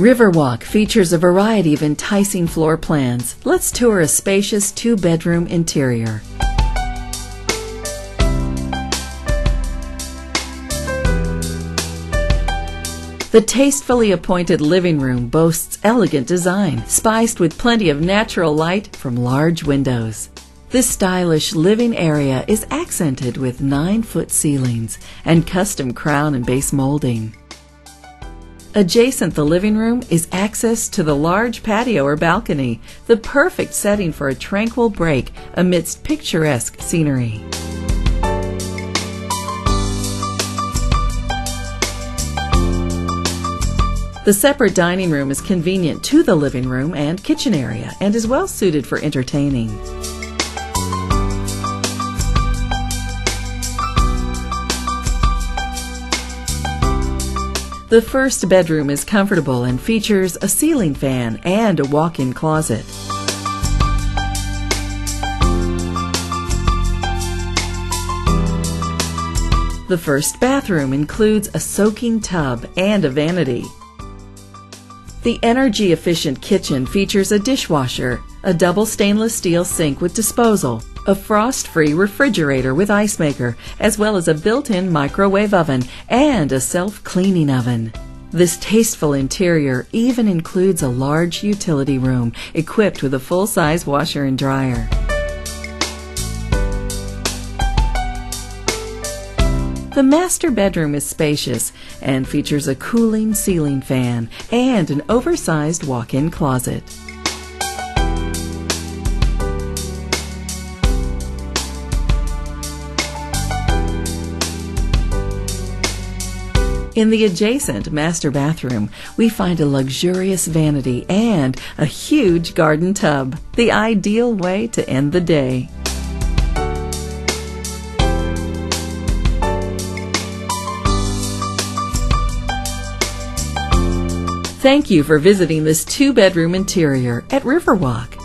Riverwalk features a variety of enticing floor plans. Let's tour a spacious two bedroom interior. The tastefully appointed living room boasts elegant design, spiced with plenty of natural light from large windows. This stylish living area is accented with 9 foot ceilings and custom crown and base molding. Adjacent the living room is access to the large patio or balcony, the perfect setting for a tranquil break amidst picturesque scenery. The separate dining room is convenient to the living room and kitchen area and is well suited for entertaining. The first bedroom is comfortable and features a ceiling fan and a walk in closet. The first bathroom includes a soaking tub and a vanity. The energy efficient kitchen features a dishwasher, a double stainless steel sink with disposal, a frost free refrigerator with ice maker, as well as a built in microwave oven and a self cleaning oven. This tasteful interior even includes a large utility room equipped with a full size washer and dryer. The master bedroom is spacious and features a cooling ceiling fan and an oversized walk in closet. In the adjacent master bathroom, we find a luxurious vanity and a huge garden tub, the ideal way to end the day. Thank you for visiting this two bedroom interior at Riverwalk.